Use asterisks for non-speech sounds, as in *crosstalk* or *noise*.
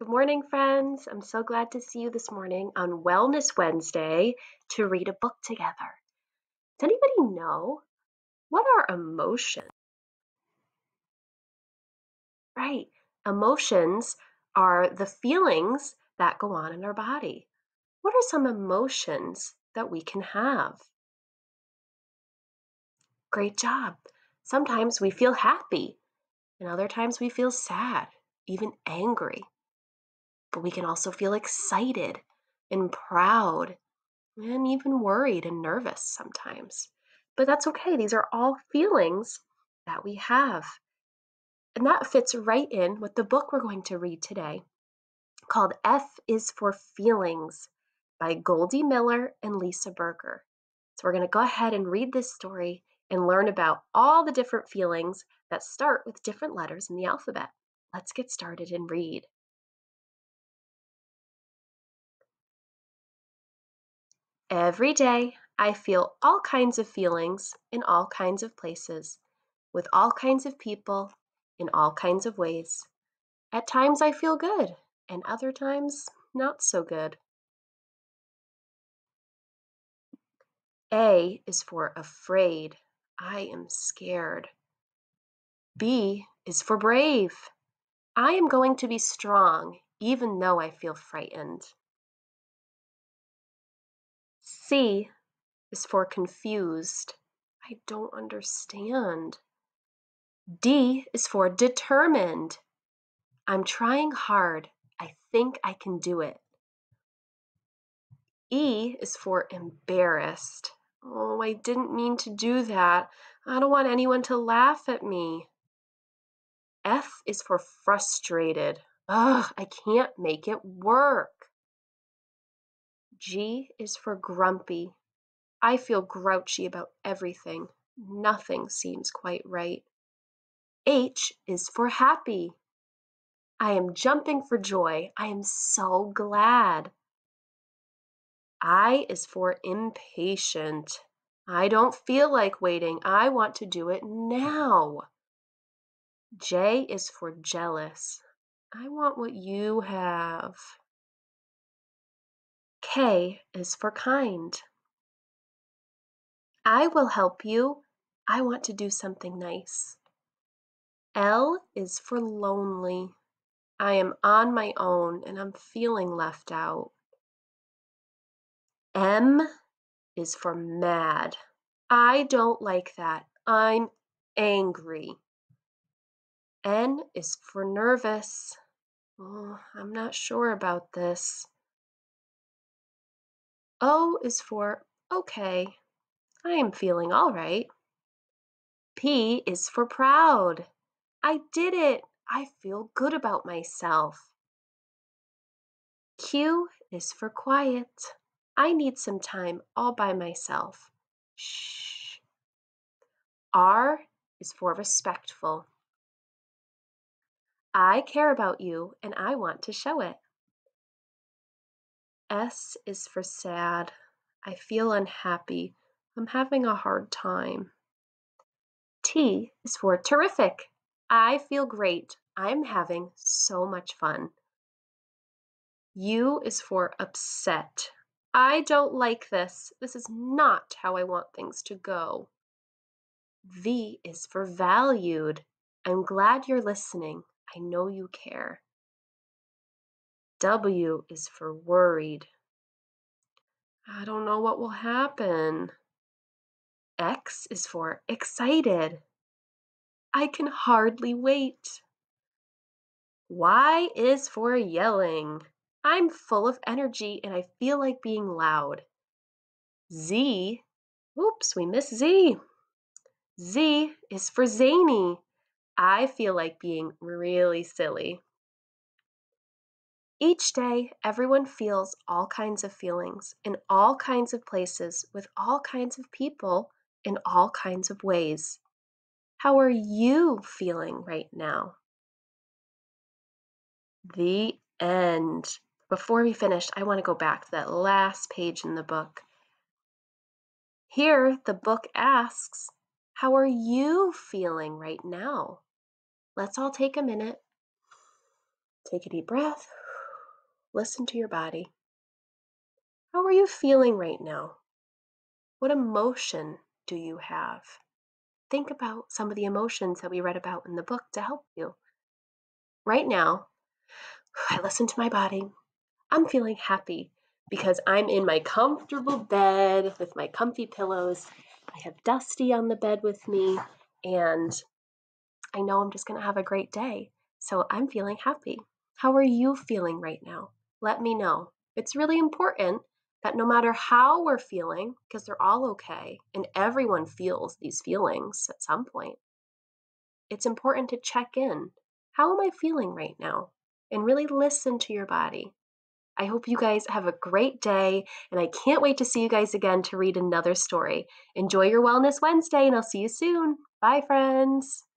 Good morning, friends. I'm so glad to see you this morning on Wellness Wednesday to read a book together. Does anybody know what are emotions? Right. Emotions are the feelings that go on in our body. What are some emotions that we can have? Great job. Sometimes we feel happy, and other times we feel sad, even angry. But we can also feel excited and proud and even worried and nervous sometimes. But that's okay. These are all feelings that we have. And that fits right in with the book we're going to read today called F is for Feelings by Goldie Millar and Lisa Berger. So we're going to go ahead and read this story and learn about all the different feelings that start with different letters in the alphabet. Let's get started and read. Every day, I feel all kinds of feelings in all kinds of places, with all kinds of people, in all kinds of ways. At times, I feel good, and other times, not so good. A is for afraid. I am scared. B is for brave. I am going to be strong, even though I feel frightened. C is for confused. I don't understand. D is for determined. I'm trying hard. I think I can do it. E is for embarrassed. Oh, I didn't mean to do that. I don't want anyone to laugh at me. F is for frustrated. Ugh, I can't make it work. G is for grumpy. I feel grouchy about everything. Nothing seems quite right. H is for happy. I am jumping for joy. I am so glad. I is for impatient. I don't feel like waiting. I want to do it now. J is for jealous. I want what you have. K is for kind. I will help you. I want to do something nice. L is for lonely. I am on my own and I'm feeling left out. M is for mad. I don't like that. I'm angry. N is for nervous. Oh, I'm not sure about this. O is for okay. I am feeling all right. P is for proud. I did it. I feel good about myself. Q is for quiet. I need some time all by myself. Shh. R is for respectful. I care about you and I want to show it. S is for sad. I feel unhappy. I'm having a hard time. T is for terrific. I feel great. I'm having so much fun. U is for upset. I don't like this. This is not how I want things to go. V is for valued. I'm glad you're listening. I know you care. W is for worried. I don't know what will happen. X is for excited. I can hardly wait. Y is for yelling. I'm full of energy and I feel like being loud. Z, oops, we missed Z. Z is for zany. I feel like being really silly. Each day, everyone feels all kinds of feelings in all kinds of places with all kinds of people in all kinds of ways. How are you feeling right now? The end. Before we finish, I want to go back to that last page in the book. Here, the book asks, How are you feeling right now? Let's all take a minute. Take a deep breath. Listen to your body. How are you feeling right now? What emotion do you have? Think about some of the emotions that we read about in the book to help you. Right now, *sighs* I listen to my body. I'm feeling happy because I'm in my comfortable bed with my comfy pillows. I have Dusty on the bed with me, and I know I'm just going to have a great day. So I'm feeling happy. How are you feeling right now? Let me know. It's really important that no matter how we're feeling, because they're all okay, and everyone feels these feelings at some point, it's important to check in. How am I feeling right now? And really listen to your body. I hope you guys have a great day, and I can't wait to see you guys again to read another story. Enjoy your Wellness Wednesday, and I'll see you soon. Bye, friends.